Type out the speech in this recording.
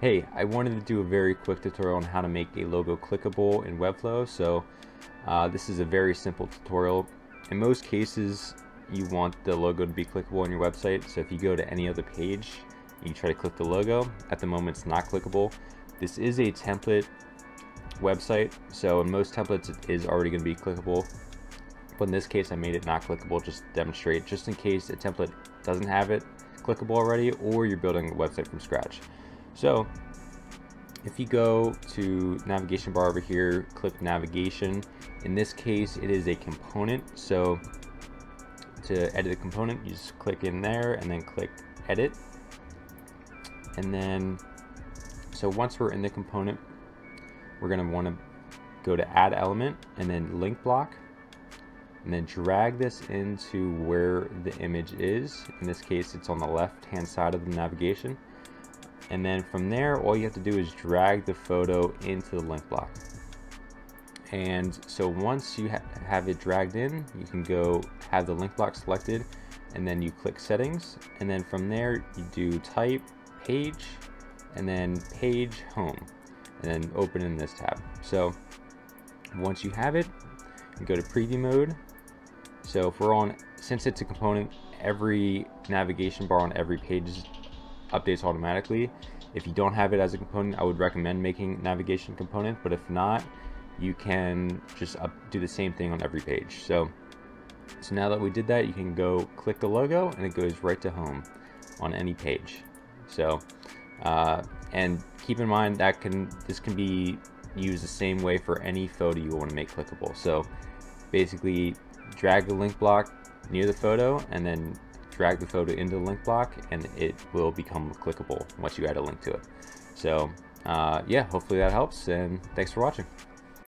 Hey, I wanted to do a very quick tutorial on how to make a logo clickable in Webflow. So uh, this is a very simple tutorial. In most cases, you want the logo to be clickable on your website. So if you go to any other page, and you try to click the logo. At the moment, it's not clickable. This is a template website, so in most templates, it is already going to be clickable. But in this case, I made it not clickable just to demonstrate, just in case a template doesn't have it clickable already, or you're building a website from scratch. So if you go to navigation bar over here, click navigation. In this case, it is a component. So to edit a component, you just click in there and then click edit. And then, so once we're in the component, we're gonna wanna go to add element and then link block and then drag this into where the image is. In this case, it's on the left hand side of the navigation and then from there all you have to do is drag the photo into the link block. And so once you ha have it dragged in you can go have the link block selected and then you click settings. And then from there you do type page and then page home and then open in this tab. So once you have it you go to preview mode. So if we're on since it's a component every navigation bar on every page updates automatically. If you don't have it as a component, I would recommend making navigation component, but if not, you can just up, do the same thing on every page. So, so now that we did that, you can go click the logo and it goes right to home on any page. So, uh, and keep in mind that can this can be used the same way for any photo you want to make clickable. So basically drag the link block near the photo and then drag the photo into the link block and it will become clickable once you add a link to it. So uh, yeah, hopefully that helps and thanks for watching.